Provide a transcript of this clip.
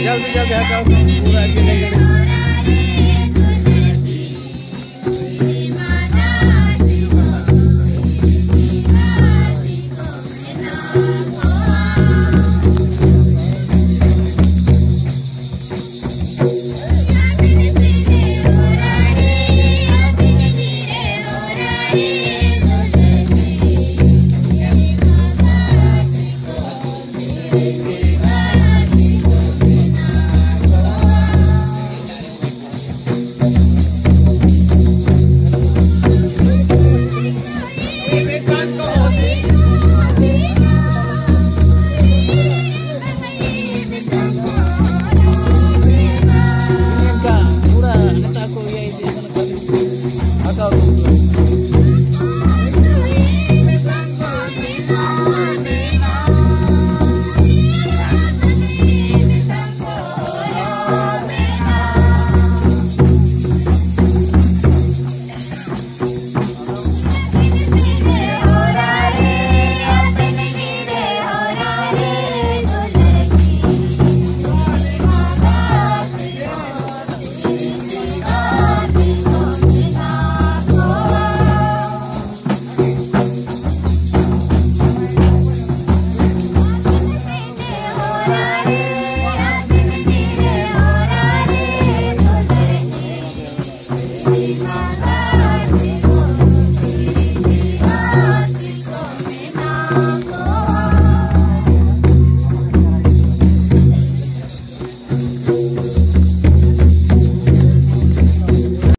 hari. Jaldi jaldi hakau pura gini gini. Ini Thank you. Jesus.